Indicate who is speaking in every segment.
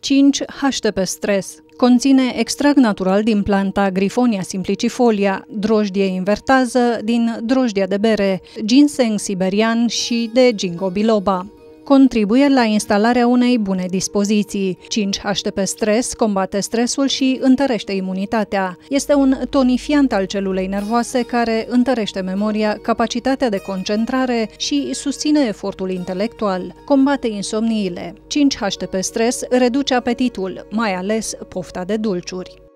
Speaker 1: 5. HTP Stress Conține extract natural din planta Grifonia simplicifolia, drojdie invertază din drojdia de bere, ginseng siberian și de ginkgo biloba contribuie la instalarea unei bune dispoziții. 5-HTP stres combate stresul și întărește imunitatea. Este un tonifiant al celulei nervoase care întărește memoria, capacitatea de concentrare și susține efortul intelectual. Combate insomniile. 5-HTP stres reduce apetitul, mai ales pofta de dulciuri.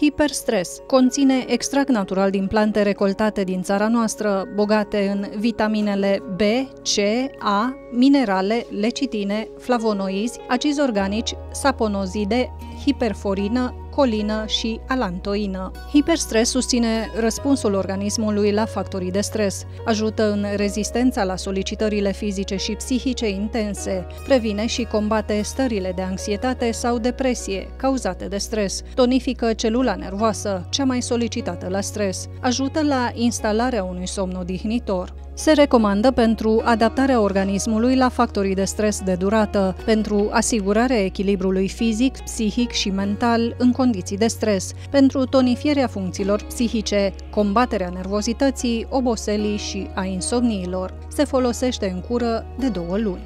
Speaker 1: Hiperstres conține extract natural din plante recoltate din țara noastră, bogate în vitaminele B, C, A, minerale, lecitine, flavonoizi, acizi organici, saponozide, hiperforină, colină și alantoină. Hiperstres susține răspunsul organismului la factorii de stres, ajută în rezistența la solicitările fizice și psihice intense, previne și combate stările de anxietate sau depresie cauzate de stres, tonifică celula nervoasă, cea mai solicitată la stres, ajută la instalarea unui somn odihnitor, se recomandă pentru adaptarea organismului la factorii de stres de durată, pentru asigurarea echilibrului fizic, psihic și mental în condiții de stres, pentru tonifierea funcțiilor psihice, combaterea nervozității, oboselii și a insomniilor. Se folosește în cură de două luni.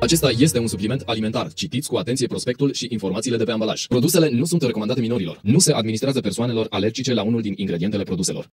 Speaker 2: Acesta este un supliment alimentar. Citiți cu atenție prospectul și informațiile de pe ambalaj. Produsele nu sunt recomandate minorilor. Nu se administrează persoanelor alergice la unul din ingredientele produselor.